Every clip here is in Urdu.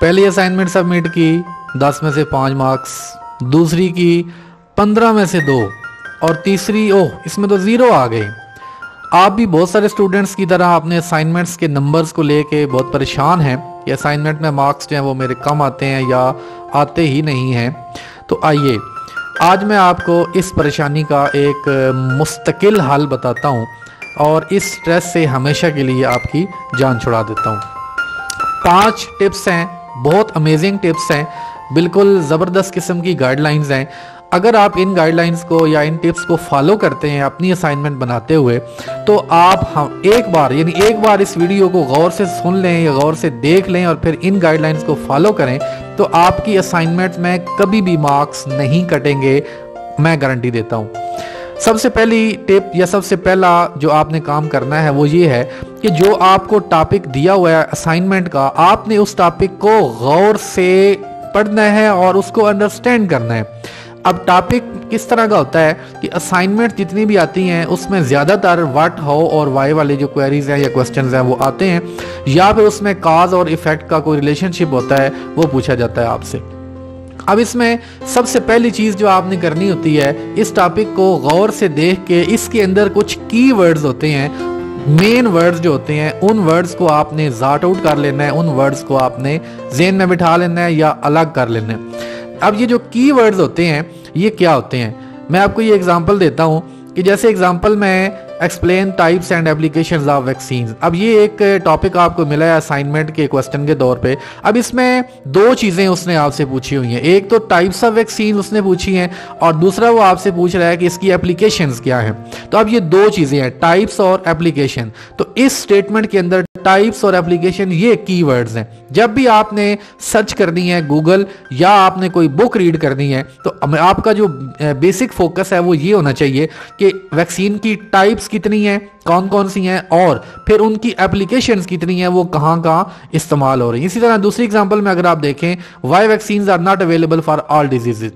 پہلی اسائنمنٹ سبمٹ کی، دس میں سے پانچ مارکس دوسری کی پندرہ میں سے دو، اور تیسری، اوہ، اس میں تو زیرو آ گئے۔ آپ بھی بہت سارے اسٹوڈنٹس کی طرح اپنے اسائنمنٹس کے نمبرز کو لے کے بہت پریشان ہیں۔ کہ اسائنمنٹ میں مارکس جو ہیں وہ میرے کم آتے ہیں یا آتے ہی نہیں ہیں۔ تو آئیے، آج میں آپ کو اس پریشانی کا ایک مستقل حل بتاتا ہوں اور اس سٹریس سے ہمیشہ کے لیے آپ کی جان چھڑا دیتا ہوں۔ پانچ ٹپس ہیں بہت امیزنگ ٹپس ہیں۔ بالکل زبردست قسم کی گائیڈ لائنز ہیں۔ اگر آپ ان گائیڈ لائنز کو یا ان ٹپس کو فالو کرتے ہیں اپنی اسائنمنٹ بناتے ہوئے، تو آپ ایک بار یعنی ایک بار اس ویڈیو کو غور سے سن لیں یا غور سے دیکھ لیں اور پھر ان گائیڈ لائنز کو فالو کریں، تو آپ کی اسائنمنٹ میں کبھی بھی مارکس نہیں کٹیں گے۔ میں گارنٹی دیتا ہوں۔ سب سے پہلی ٹپ یا سب سے پہلا جو آپ نے کام کرنا ہے وہ یہ ہے کہ جو آپ کو ٹاپک دیا ہوا ہے اسائنمنٹ کا، آپ نے اس ٹاپک کو غور سے پڑھنا ہے اور اس کو انڈرسٹینڈ کرنا ہے۔ اب ٹاپک کس طرح کا ہوتا ہے کہ اسائنمنٹ جتنی بھی آتی ہیں، اس میں زیادہ تر وٹ ہو اور وائی والے جو کوئریز ہیں یا کوسچنز ہیں وہ آتے ہیں۔ یا پھر اس میں کاز اور ایفیکٹ کا کوئی ریلیشن شپ ہوتا ہے، وہ پوچھا جاتا ہے آپ سے۔ اب اس میں سب سے پہلی چیز جو آپ نے کرنی ہوتی ہے، اس ٹاپک کو غور سے دیکھ کے اس کے اندر کچھ کی ورڈز ہوتے ہیں۔ مین ورڈز جو ہوتے ہیں، ان ورڈز کو آپ نے زاٹ آؤٹ کر لینا ہے، ان ورڈز کو آپ نے ذہن میں بٹھا لینا ہے یا الگ کر لینا ہے۔ اب یہ جو کی ورڈز ہوتے ہیں، یہ کیا ہوتے ہیں؟ میں آپ کو یہ اگزامپل دیتا ہوں کہ جیسے اگزامپل میں explain types and applications of vaccines اب یہ ایک ٹاپک آپ کو ملا ہے اسائنمنٹ کے کوشچن کے دور پہ۔ اب اس میں دو چیزیں اس نے آپ سے پوچھی ہوئی ہیں۔ ایک تو ٹائپس آف ویکسین اس نے پوچھی ہیں اور دوسرا وہ آپ سے پوچھ رہا ہے کہ اس کی اپلیکیشنز کیا ہیں۔ تو اب یہ دو چیزیں ہیں ٹائپس اور اپلیکیشن تو اس سٹیٹمنٹ کے اندر ٹائپس اور اپلیکیشن یہ کی ورڈز ہیں۔ جب بھی آپ نے سرچ کرنی ہے گوگل یا آپ نے کوئی بک ریڈ کرنی ہے، تو آپ کا جو بیسک فوکس ہے وہ یہ ہونا چاہیے کہ ویکسین کی ٹائپس کتنی ہیں، کون کون سی ہیں، اور پھر ان کی اپلیکیشنز کتنی ہیں، وہ کہاں کہاں استعمال ہو رہی ہیں۔ اسی طرح دوسری اگزامپل میں اگر آپ دیکھیں why vaccines are not available for all diseases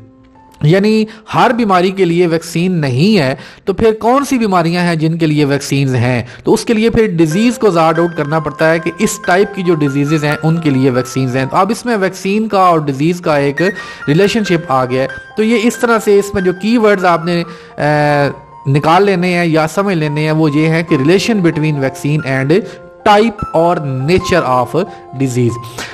یعنی ہر بیماری کے لیے ویکسین نہیں ہے، تو پھر کون سی بیماریاں ہیں جن کے لیے ویکسینز ہیں؟ تو اس کے لیے پھر ڈیزیز کو زارڈ آؤٹ کرنا پڑتا ہے کہ اس ٹائپ کی جو ڈیزیزز ہیں، ان کے لیے ویکسینز ہیں۔ تو اب اس میں ویکسین کا اور ڈیزیز کا ایک ریلیشن شپ آ گیا ہے۔ تو یہ اس طرح سے اس میں جو کی ورڈز آپ نے نکال لینے ہیں یا سمجھ لینے ہیں، وہ یہ ہے کہ relation between vaccine and type اور نیچر آف ڈیزیز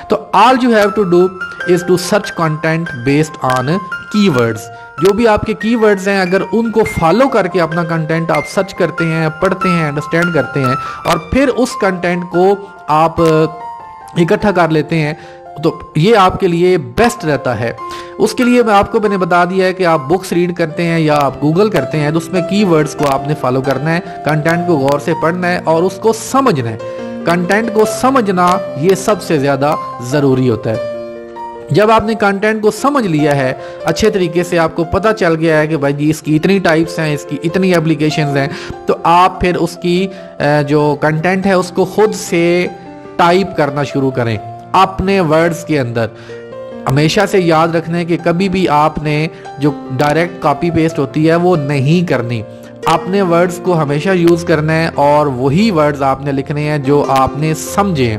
تو آل جو have to do is to search content based on keywords جو بھی آپ کے کی ورڈز ہیں، اگر ان کو فالو کر کے اپنا کنٹینٹ آپ سرچ کرتے ہیں، پڑھتے ہیں انڈرسٹینڈ کرتے ہیں اور پھر اس کنٹینٹ کو آپ، اکٹھا کر لیتے ہیں، تو یہ آپ کے لیے بیسٹ رہتا ہے۔ اس کے لیے میں آپ کو میں نے بتا دیا ہے کہ آپ بکس ریڈ کرتے ہیں یا آپ گوگل کرتے ہیں، تو اس میں کی ورڈز کو آپ نے فالو کرنا ہے کنٹینٹ کو غور سے پڑھنا ہے اور اس کو سمجھنا ہے۔ کنٹینٹ کو سمجھنا یہ سب سے زیادہ ضروری ہوتا ہے۔ جب آپ نے کنٹینٹ کو سمجھ لیا ہے، اچھے طریقے سے آپ کو پتہ چل گیا ہے کہ بھائی جی اس کی اتنی ٹائپس ہیں، اس کی اتنی اپلیکیشنز ہیں، تو آپ پھر اس کی جو کنٹینٹ ہے، اس کو خود سے ٹائپ کرنا شروع کریں۔ اپنے ورڈز کے اندر۔ ہمیشہ سے یاد رکھنے کہ کبھی بھی آپ نے جو ڈائریکٹ کاپی پیسٹ ہوتی ہے وہ نہیں کرنی۔ اپنے ورڈز کو ہمیشہ یوز کرنا ہے اور وہی ورڈز آپ نے لکھنے ہیں جو آپ نے سمجھے ہیں۔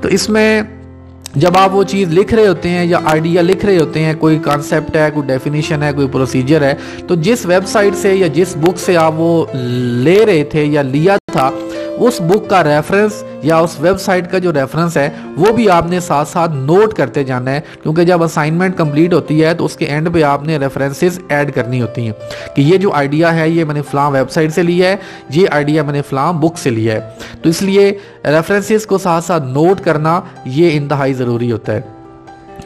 تو اس میں جب آپ وہ چیز لکھ رہے ہوتے ہیں یا آئیڈیا لکھ رہے ہوتے ہیں، کوئی کانسیپٹ ہے، کوئی ڈیفینیشن ہے، کوئی پروسیجر ہے، تو جس ویب سائٹ سے یا جس بک سے آپ وہ لے رہے تھے یا لیا تھا اس بک کا ریفرنس یا اس ویب سائٹ کا جو ریفرنس ہے، وہ بھی آپ نے ساتھ ساتھ نوٹ کرتے جانا ہے۔ کیونکہ جب اسائنمنٹ کمپلیٹ ہوتی ہے، تو اس کے اینڈ پہ آپ نے ریفرنسز ایڈ کرنی ہوتی ہیں۔ کہ یہ جو آئیڈیا ہے، یہ میں نے فلاں ویب سائٹ سے لیا ہے، یہ آئیڈیا میں نے فلاں بک سے لیا ہے۔ تو اس لیے ریفرنسز کو ساتھ ساتھ نوٹ کرنا یہ انتہائی ضروری ہوتا ہے۔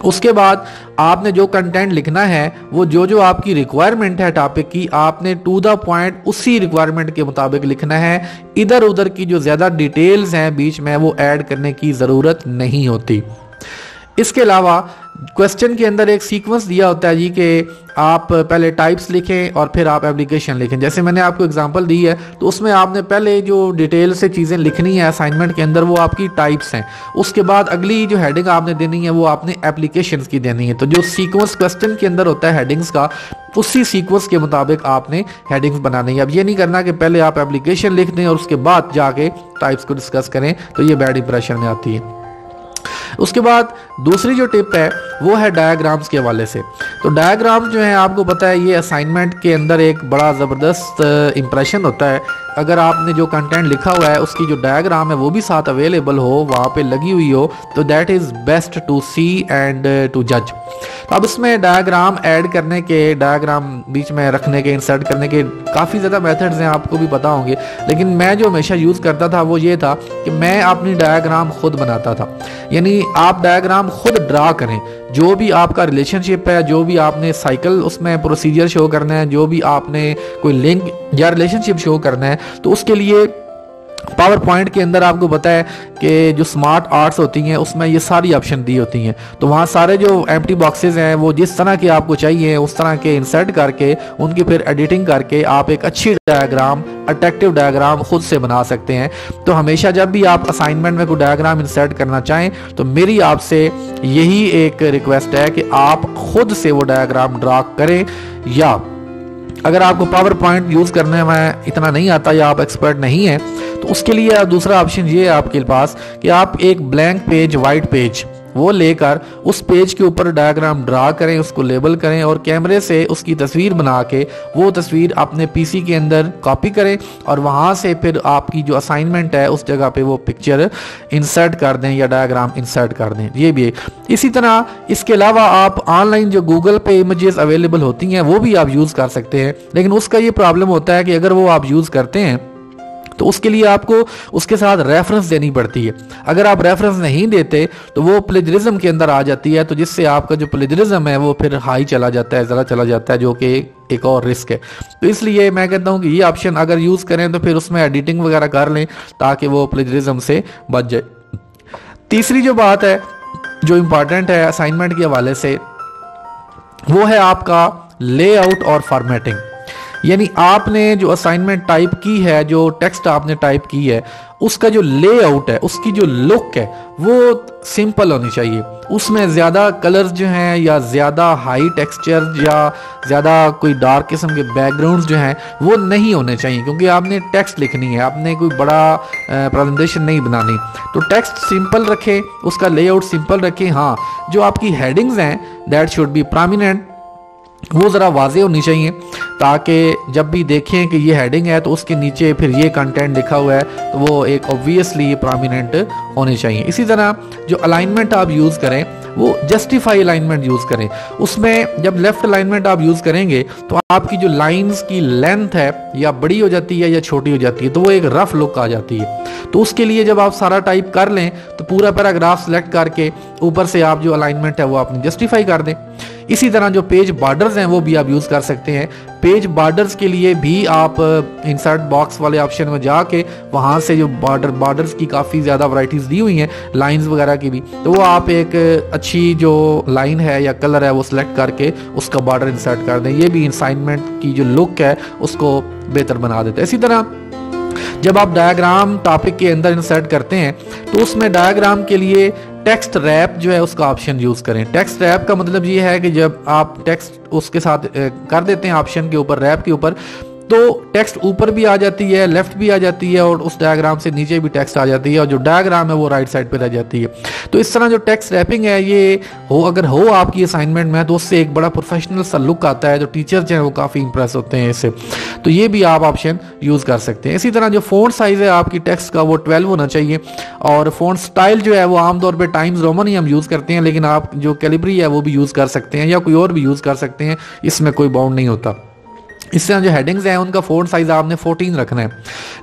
اس کے بعد آپ نے جو کنٹینٹ لکھنا ہے، وہ جو جو آپ کی ریکوائرمنٹ ہے ٹاپک کی، آپ نے ٹو دا پوائنٹ اسی ریکوائرمنٹ کے مطابق لکھنا ہے۔ ادھر ادھر کی جو زیادہ ڈیٹیلز ہیں بیچ میں، وہ ایڈ کرنے کی ضرورت نہیں ہوتی۔ اس کے علاوہ کوشچن کے اندر ایک سیکونس دیا ہوتا ہے جی کہ آپ پہلے ٹائپس لکھیں اور پھر آپ اپلیکیشن لکھیں۔ جیسے میں نے آپ کو اگزامپل دی ہے، تو اس میں آپ نے پہلے جو ڈیٹیل سے چیزیں لکھنی ہے اسائنمنٹ کے اندر، وہ آپ کی ٹائپس ہیں۔ اس کے بعد اگلی جو ہیڈنگ آپ نے دینی ہے، وہ آپ نے اپلیکیشنز کی دینی ہے۔ تو جو سیکونس کوشچن کے اندر ہوتا ہے ہیڈنگز کا، اسی سیکونس کے مطابق آپ نے ہیڈنگز بنانی ہے اب یہ نہیں کرنا کہ پہلے آپ اپلیکیشن لکھ دیں اور اس کے بعد جا کے ٹائپس کو ڈسکس کریں۔ تو یہ بیڈ امپریشن میں آتی ہے۔ اس کے بعد دوسری جو ٹپ ہے وہ ہے ڈایاگرامز کے حوالے سے۔ تو ڈایاگرام جو ہیں آپ کو پتہ ہے یہ اسائنمنٹ کے اندر ایک بڑا زبردست امپریشن ہوتا ہے۔ اگر آپ نے جو کنٹینٹ لکھا ہوا ہے، اس کی جو ڈائیگرام ہے، وہ بھی ساتھ اویلیبل ہو، وہاں پہ لگی ہوئی ہو، تو that is best to see and to جج اب اس میں ڈائیگرام ایڈ کرنے کے ڈائیگرام بیچ میں رکھنے کے انسرٹ کرنے کے کافی زیادہ میتھڈز ہیں، آپ کو بھی پتا ہوں گے۔ لیکن میں جو ہمیشہ یوز کرتا تھا، وہ یہ تھا کہ میں اپنی ڈائیگرام خود بناتا تھا۔ یعنی آپ ڈائیگرام خود ڈرا کریں۔ جو بھی آپ کا ریلیشن شپ ہے، جو بھی آپ نے سائیکل اس میں پروسیجر شو کرنا ہے، جو بھی آپ نے کوئی لنک یا ریلیشن شپ شو کرنا ہے، تو اس کے لیے پاور پوائنٹ کے اندر آپ کو پتا ہے کہ جو سمارٹ آرٹس ہوتی ہیں، اس میں یہ ساری آپشن دی ہوتی ہیں۔ تو وہاں سارے جو ایمٹی باکسز ہیں، وہ جس طرح کے آپ کو چاہیے، اس طرح کے انسرٹ کر کے، ان کی پھر ایڈیٹنگ کر کے آپ ایک اچھی ڈائیگرام اٹیکٹیو ڈائیگرام خود سے بنا سکتے ہیں۔ تو ہمیشہ جب بھی آپ اسائنمنٹ میں کوئی ڈائیگرام انسرٹ کرنا چاہیں، تو میری آپ سے یہی ایک ریکویسٹ ہے کہ آپ خود سے وہ ڈائیگرام ڈرا کریں یا اگر آپ کو پاور پوائنٹ یوز کرنے میں اتنا نہیں آتا یا آپ ایکسپرٹ نہیں ہیں، تو اس کے لیے دوسرا آپشن یہ ہے آپ کے پاس کہ آپ ایک بلینک پیج وائٹ پیج وہ لے کر اس پیج کے اوپر ڈائیگرام ڈرا کریں، اس کو لیبل کریں اور کیمرے سے اس کی تصویر بنا کے وہ تصویر اپنے پی سی کے اندر کاپی کریں اور وہاں سے پھر آپ کی جو اسائنمنٹ ہے، اس جگہ پہ وہ پکچر انسرٹ کر دیں یا ڈائیگرام انسرٹ کر دیں۔ یہ بھی اسی طرح اس کے علاوہ آپ آن لائن جو گوگل پہ امیجز اویلیبل ہوتی ہیں، وہ بھی آپ یوز کر سکتے ہیں۔ لیکن اس کا یہ پرابلم ہوتا ہے کہ اگر وہ آپ یوز کرتے ہیں تو اس کے لیے آپ کو اس کے ساتھ ریفرنس دینی پڑتی ہے۔ اگر آپ ریفرنس نہیں دیتے تو وہ پلیجرزم کے اندر آ جاتی ہے، تو جس سے آپ کا جو پلیجرزم ہے وہ پھر ہائی چلا جاتا ہے ذرا چلا جاتا ہے، جو کہ ایک اور رسک ہے۔ تو اس لیے میں کہتا ہوں کہ یہ آپشن اگر یوز کریں تو پھر اس میں ایڈیٹنگ وغیرہ کر لیں تاکہ وہ پلیجرزم سے بچ جائے۔ تیسری جو بات ہے، جو امپارٹنٹ ہے اسائنمنٹ کے حوالے سے، وہ ہے آپ کا لے آؤٹ اور فارمیٹنگ یعنی آپ نے جو اسائنمنٹ ٹائپ کی ہے، جو ٹیکسٹ آپ نے ٹائپ کی ہے، اس کا جو لے آؤٹ ہے، اس کی جو لک ہے، وہ سمپل ہونی چاہیے۔ اس میں زیادہ کلرز جو ہیں یا زیادہ ہائی ٹیکسچر یا زیادہ کوئی ڈارک قسم کے بیک گراؤنڈز جو ہیں، وہ نہیں ہونے چاہیے۔ کیونکہ آپ نے ٹیکسٹ لکھنی ہے، آپ نے کوئی بڑا پریزنٹیشن نہیں بنانی۔ تو ٹیکسٹ سمپل رکھے، اس کا لے آؤٹ سمپل رکھے۔ ہاں جو آپ کی ہیڈنگز ہیں دیٹ شوڈ بی پرامیننٹ وہ ذرا واضح ہونی چاہیے تاکہ جب بھی دیکھیں کہ یہ ہیڈنگ ہے تو اس کے نیچے پھر یہ کنٹینٹ لکھا ہوا ہے تو وہ ایک اوبویسلی پرامیننٹ ہونی چاہیے۔ اسی طرح جو الائنمنٹ آپ یوز کریں، وہ جسٹیفائی الائنمنٹ یوز کریں۔ اس میں جب لیفٹ الائنمنٹ آپ یوز کریں گے تو آپ کی جو لائنز کی لینتھ ہے یا بڑی ہو جاتی ہے یا چھوٹی ہو جاتی ہے تو وہ ایک رف لک آ جاتی ہے۔ تو اس کے لیے جب آپ سارا ٹائپ کر لیں تو پورا پیراگراف سلیکٹ کر کے اوپر سے آپ جو الائنمنٹ ہے وہ آپ جسٹیفائی کر دیں۔ اسی طرح جو پیج بارڈرز ہیں وہ بھی آپ یوز کر سکتے ہیں۔ پیج بارڈرز کے لیے بھی آپ انسرٹ باکس والے آپشن میں جا کے وہاں سے جو بارڈر بارڈرز کی کافی زیادہ ورائٹیز دی ہوئی ہیں لائنز وغیرہ کی بھی، تو وہ آپ ایک اچھی جو لائن ہے یا کلر ہے وہ سلیکٹ کر کے اس کا بارڈر انسرٹ کر دیں۔ یہ بھی انسائنمنٹ کی جو لک ہے، اس کو بہتر بنا دیتے ہیں اسی طرح جب آپ ڈائیگرام ٹاپک کے اندر انسرٹ کرتے ہیں، تو اس میں ڈائیگرام کے لیے ٹیکسٹ ریپ جو ہے اس کا آپشن یوز کریں۔ ٹیکسٹ ریپ کا مطلب یہ ہے کہ جب آپ ٹیکسٹ اس کے ساتھ کر دیتے ہیں آپشن کے اوپر، ریپ کے اوپر تو ٹیکسٹ اوپر بھی آ جاتی ہے، لیفٹ بھی آ جاتی ہے اور اس ڈائیگرام سے نیچے بھی ٹیکسٹ آ جاتی ہے اور جو ڈائیگرام ہے وہ رائٹ سائڈ پہ رہ جاتی ہے۔ تو اس طرح جو ٹیکسٹ ریپنگ ہے، یہ ہو، اگر ہو آپ کی اسائنمنٹ میں تو اس سے ایک بڑا پروفیشنل سا لک آتا ہے۔ جو ٹیچر ہیں وہ کافی امپریس ہوتے ہیں اس سے۔ تو یہ بھی آپ آپشن یوز کر سکتے ہیں۔ اسی طرح جو فون سائز ہے آپ کی ٹیکسٹ کا، وہ ٹویلو ہونا چاہیے۔ اور فون سٹائل جو ہے وہ عام طور پہ ٹائمز رومن ہی ہم یوز کرتے ہیں، لیکن آپ جو کیلیبری ہے وہ بھی یوز کر سکتے ہیں یا کوئی اور بھی یوز کر سکتے ہیں۔ اس میں کوئی باؤنڈ نہیں ہوتا۔ اس طرح جو ہیڈنگز ہیں، ان کا فونٹ سائز آپ نے فورٹین رکھنا ہے۔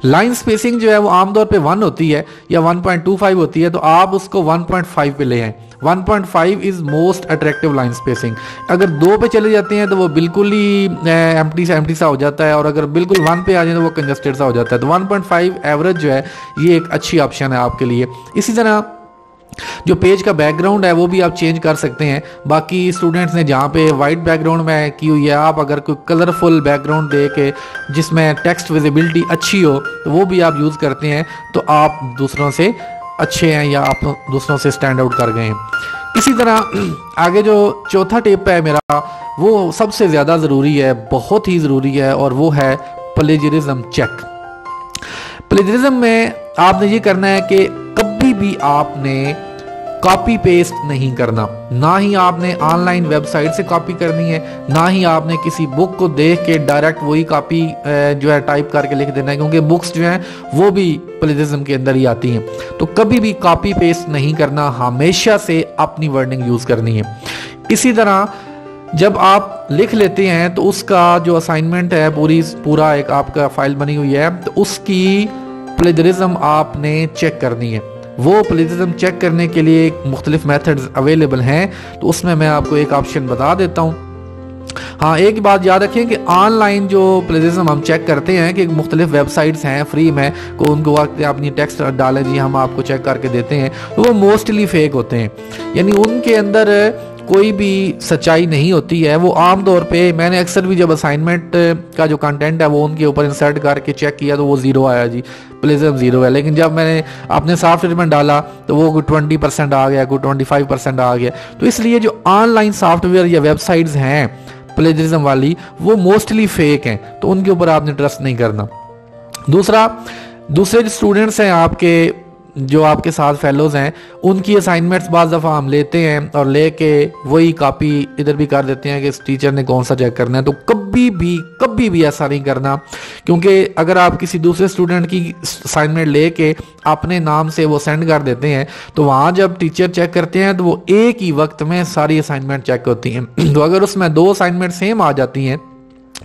لائن سپیسنگ جو ہے، وہ عام طور پہ ون ہوتی ہے یا ون پوائنٹ ٹو فائیو ہوتی ہے، تو آپ اس کو ون پوائنٹ فائیو پہ لے آئیں۔ One point five is most attractive line spacing اگر دو پہ چلے جاتے ہیں، تو وہ بالکل ہی ایمٹی سا ایمٹی سا ہو جاتا ہے۔ اور اگر بالکل ون پہ آ جائیں، تو وہ کنجسٹیڈ سا ہو جاتا ہے۔ تو ون پوائنٹ فائیو ایوریج جو ہے، یہ ایک اچھی آپشن ہے آپ کے لیے۔ اسی طرح جو پیج کا بیک گراؤنڈ ہے وہ بھی آپ چینج کر سکتے ہیں۔ باقی اسٹوڈنٹس نے جہاں پہ وائٹ بیک گراؤنڈ میں کی ہوئی ہے، آپ اگر کوئی کلرفل بیک گراؤنڈ دے کے جس میں ٹیکسٹ ویزیبلٹی اچھی ہو، تو وہ بھی آپ یوز کرتے ہیں۔ تو آپ دوسروں سے اچھے ہیں یا آپ دوسروں سے سٹینڈ آؤٹ کر گئے ہیں۔ اسی طرح آگے جو چوتھا ٹیپ ہے میرا، وہ سب سے زیادہ ضروری ہے، بہت ہی ضروری ہے اور وہ ہے پلیجرزم چیک پلیجرزم میں آپ نے یہ کرنا ہے کہ کبھی بھی آپ نے کاپی پیسٹ نہیں کرنا۔ نہ ہی آپ نے آن لائن ویب سائٹ سے کاپی کرنی ہے، نہ ہی آپ نے کسی بک کو دیکھ کے ڈائریکٹ وہی کاپی جو ہے ٹائپ کر کے لکھ دینا ہے، کیونکہ بکس جو ہیں وہ بھی پلیزم کے اندر ہی آتی ہیں۔ تو کبھی بھی کاپی پیسٹ نہیں کرنا، ہمیشہ سے اپنی ورڈنگ یوز کرنی ہے۔ اسی طرح جب آپ لکھ لیتے ہیں تو اس کا جو اسائنمنٹ ہے، پوری، پورا ایک آپ کا فائل بنی ہوئی ہے، تو اس کی پلیجرزم آپ نے چیک کرنی ہے۔ وہ پلیزم چیک کرنے کے لیے مختلف میتھڈز اویلیبل ہیں، تو اس میں میں آپ کو ایک آپشن بتا دیتا ہوں۔ ہاں ایک بات یاد رکھیں کہ آن لائن جو پلیزم ہم چیک کرتے ہیں کہ مختلف ویب سائٹس ہیں فری میں، کو ان کو وقت اپنی ٹیکسٹ ڈالیں جی ہم آپ کو چیک کر کے دیتے ہیں وہ موسٹلی فیک ہوتے ہیں۔ یعنی ان کے اندر کوئی بھی سچائی نہیں ہوتی ہے، وہ عام طور پہ میں نے اکثر بھی جب اسائنمنٹ کا جو کنٹینٹ ہے، وہ ان کے اوپر انسرٹ کر کے چیک کیا تو وہ زیرو آیا جی۔ پلیزم زیرو ہے۔ لیکن جب میں نے اپنے سافٹ ویئر میں ڈالا تو وہ کوئی ٹوئنٹی پرسینٹ آ گیا، کوئی ٹوئنٹی فائیو پرسینٹ آ گیا۔ تو اس لیے جو آن لائن سافٹ ویئر یا ویب سائٹس ہیں پلیجرزم والی، وہ موسٹلی فیک ہیں۔ تو ان کے اوپر آپ نے ٹرسٹ نہیں کرنا۔ دوسرا، دوسرے جو اسٹوڈنٹس ہیں آپ کے جو آپ کے ساتھ فیلوز ہیں، ان کی اسائنمنٹس بعض دفعہ ہم لیتے ہیں اور لے کے وہی کاپی ادھر بھی کر دیتے ہیں کہ اس ٹیچر نے کون سا چیک کرنا ہے۔ تو کبھی بھی کبھی بھی ایسا نہیں کرنا۔ کیونکہ اگر آپ کسی دوسرے اسٹوڈنٹ کی اسائنمنٹ لے کے اپنے نام سے وہ سینڈ کر دیتے ہیں، تو وہاں جب ٹیچر چیک کرتے ہیں، تو وہ ایک ہی وقت میں ساری اسائنمنٹ چیک ہوتی ہیں۔ تو اگر اس میں دو اسائنمنٹ سیم آ جاتی ہیں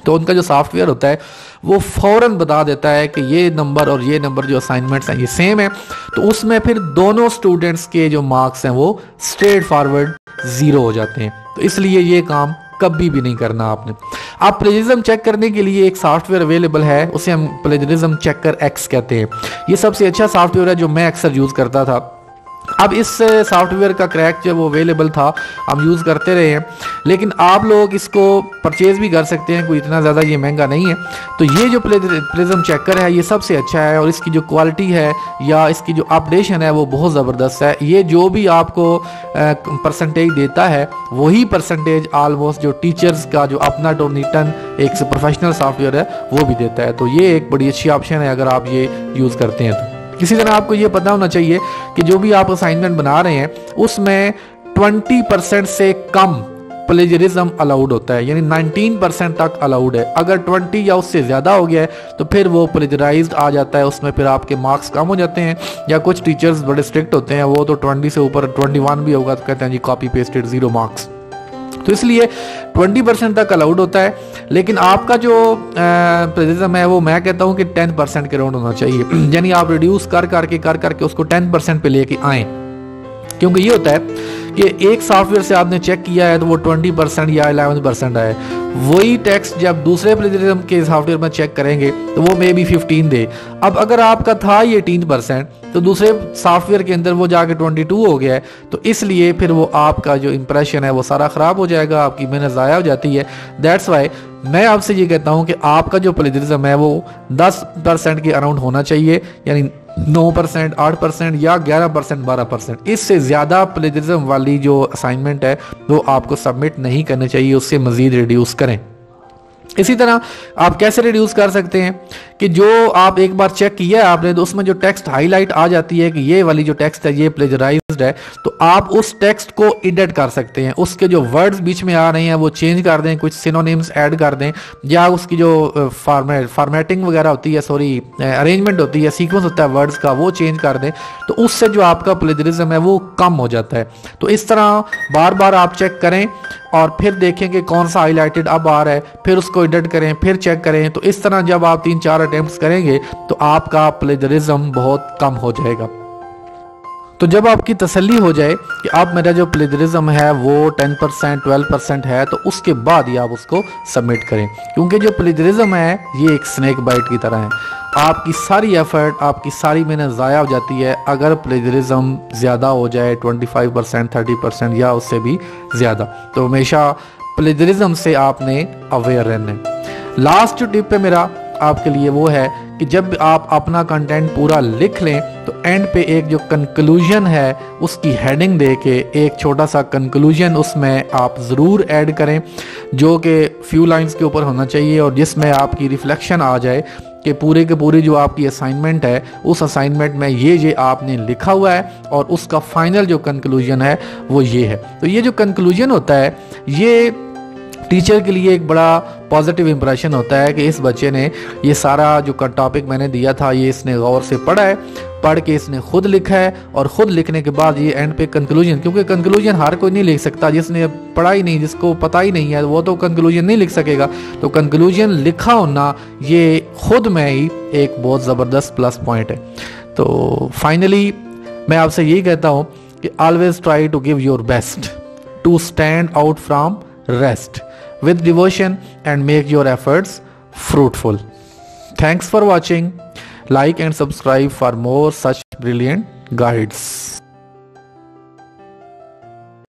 تو ان کا جو سافٹ ویئر ہوتا ہے وہ فوراً بتا دیتا ہے کہ یہ نمبر اور یہ نمبر جو اسائنمنٹس ہیں یہ سیم ہے تو اس میں پھر دونوں سٹوڈنٹس کے جو مارکس ہیں وہ سٹریٹ فارورڈ زیرو ہو جاتے ہیں۔ تو اس لیے یہ کام کبھی بھی نہیں کرنا آپ نے۔ آپ پلیجرزم چیک کرنے کے لیے ایک سافٹ ویئر اویلیبل ہے، اسے ہم پلیجرزم چیکر ایکس کہتے ہیں۔ یہ سب سے اچھا سافٹ ویئر ہے جو میں اکثر یوز کرتا تھا۔ اب اس سافٹ ویئر کا کریک جو وہ اویلیبل تھا، ہم یوز کرتے رہے ہیں۔ لیکن آپ لوگ اس کو پرچیز بھی کر سکتے ہیں، کوئی اتنا زیادہ یہ مہنگا نہیں ہے۔ تو یہ جو پلیزم چیکر ہے، یہ سب سے اچھا ہے اور اس کی جو کوالٹی ہے یا اس کی جو اپڈیشن ہے، وہ بہت زبردست ہے۔ یہ جو بھی آپ کو پرسنٹیج دیتا ہے، وہی پرسنٹیج آلموسٹ جو ٹیچرز کا، جو اپنا ٹورنیٹن ایک پروفیشنل سافٹ ویئر ہے، وہ بھی دیتا ہے۔ تو یہ ایک بڑی اچھی آپشن ہے، اگر آپ یہ یوز کرتے ہیں تو۔ اسی طرح آپ کو یہ پتا ہونا چاہیے کہ جو بھی آپ اسائنمنٹ بنا رہے ہیں، اس میں ٹوینٹی پرسینٹ سے کم پلیجرزم الاؤڈ ہوتا ہے یعنی نائنٹین پرسینٹ تک الاؤڈ ہے۔ اگر ٹوینٹی یا اس سے زیادہ ہو گیا ہے، تو پھر وہ پلیجرائزڈ آ جاتا ہے، اس میں پھر آپ کے مارکس کم ہو جاتے ہیں۔ یا کچھ ٹیچرز بڑے اسٹرکٹ ہوتے ہیں، وہ تو ٹوینٹی سے اوپر ٹوینٹی ون بھی ہوگا، تو کہتے ہیں جی کاپی پیسٹڈ زیرو مارکس تو اس لیے ٹوینٹی پرسینٹ تک الاؤڈ ہوتا ہے۔ لیکن آپ کا جو پریزم ہے وہ میں کہتا ہوں کہ ٹین پرسینٹ کے راؤنڈ ہونا چاہیے۔ یعنی آپ ریڈیوس کر کر کے کر کر کے اس کو ٹین پرسینٹ پہ لے کے آئیں۔ کیونکہ یہ ہوتا ہے کہ ایک سافٹ ویئر سے آپ نے چیک کیا ہے تو وہ ٹوینٹی پرسینٹ یا الیون پرسینٹ آئے۔ وہی ٹیکسٹ جب دوسرے پلیزم کے سافٹ ویئر میں چیک کریں گے تو وہ مے بی ففٹین دے۔ اب اگر آپ کا تھا یہ ایٹین پرسینٹ تو دوسرے سافٹ ویئر کے اندر وہ جا کے ٹوئنٹی ٹو ہو گیا ہے۔ تو اس لیے پھر وہ آپ کا جو امپریشن ہے وہ سارا خراب ہو جائے گا، آپ کی محنت ضائع ہو جاتی ہے۔ دیٹس وائی میں آپ سے یہ کہتا ہوں کہ آپ کا جو پلیجرزم ہے وہ دس پرسینٹ کے اراؤنڈ ہونا چاہیے یعنی نو پرسینٹ آٹھ پرسینٹ یا گیارہ پرسینٹ بارہ پرسینٹ اس سے زیادہ پلیجرزم والی جو اسائنمنٹ ہے، وہ آپ کو سبمٹ نہیں کرنے چاہیے، اس سے مزید ریڈیوس کریں۔ اسی طرح آپ کیسے ریڈیوس کر سکتے ہیں کہ جو آپ ایک بار چیک کیا ہے آپ نے تو اس میں جو ٹیکسٹ ہائی لائٹ آ جاتی ہے کہ یہ والی جو ٹیکسٹ ہے یہ پلیجرائزڈ ہے، تو آپ اس ٹیکسٹ کو ایڈٹ کر سکتے ہیں۔ اس کے جو ورڈز بیچ میں آ رہے ہیں وہ چینج کر دیں، کچھ سینونیمز ایڈ کر دیں، یا اس کی جو فارمیٹنگ وغیرہ ہوتی ہے سوری ارینجمنٹ ہوتی ہے سیکوینس ہوتا ہے ورڈز کا، وہ چینج کر دیں۔ تو اس سے جو آپ کا پلیجرزم ہے وہ کم ہو جاتا ہے۔ تو اس طرح بار بار آپ چیک کریں۔ اور پھر دیکھیں کہ کون سا ہائی لائٹڈ اب آ رہا ہے، پھر اس کو ایڈٹ کریں، پھر چیک کریں۔ تو اس طرح جب آپ تین چار اٹیمپٹس کریں گے، تو آپ کا پلیجرزم بہت کم ہو جائے گا۔ تو جب آپ کی تسلی ہو جائے کہ آپ میرا جو پلیجرزم ہے، وہ ٹین پرسینٹ ٹویلو پرسینٹ ہے، تو اس کے بعد ہی آپ اس کو سبمٹ کریں۔ کیونکہ جو پلیجرزم ہے، یہ ایک سنیک بائٹ کی طرح ہے۔ آپ کی ساری ایفرٹ آپ کی ساری محنت ضائع ہو جاتی ہے اگر پلیجرزم زیادہ ہو جائے twenty five percent thirty percent یا اس سے بھی زیادہ۔ تو ہمیشہ پلیجرزم سے آپ نے اویئر رہنا لاسٹ ٹپ پہ میرا آپ کے لیے وہ ہے کہ جب آپ اپنا کنٹینٹ پورا لکھ لیں تو اینڈ پہ ایک جو کنکلوژن ہے، اس کی ہیڈنگ دے کے ایک چھوٹا سا کنکلوژن اس میں آپ ضرور ایڈ کریں، جو کہ فیو لائنز کے اوپر ہونا چاہیے اور جس میں آپ کی ریفلیکشن آ جائے۔ کہ پورے کے پورے جو آپ کی اسائنمنٹ ہے، اس اسائنمنٹ میں یہ یہ آپ نے لکھا ہوا ہے اور اس کا فائنل جو کنکلوژن ہے وہ یہ ہے۔ تو یہ جو کنکلوژن ہوتا ہے، یہ ٹیچر کے لیے ایک بڑا پازیٹیو امپریشن ہوتا ہے کہ اس بچے نے یہ سارا جو ٹاپک میں نے دیا تھا، یہ اس نے غور سے پڑھا ہے، پڑھ کے اس نے خود لکھا ہے اور خود لکھنے کے بعد یہ اینڈ پہ کنکلوژن کیونکہ کنکلوژن ہر کوئی نہیں لکھ سکتا، جس نے پڑھا ہی نہیں، جس کو پتہ ہی نہیں ہے، وہ تو کنکلوژن نہیں لکھ سکے گا۔ تو کنکلوژن لکھا ہونا، یہ خود میں ہی ایک بہت زبردست پلس پوائنٹ ہے۔ تو فائنلی میں آپ سے یہی کہتا ہوں کہ always try to give your best to stand out from rest with devotion and make your efforts fruitful. Thanks for watching. Like and subscribe for more such brilliant guides.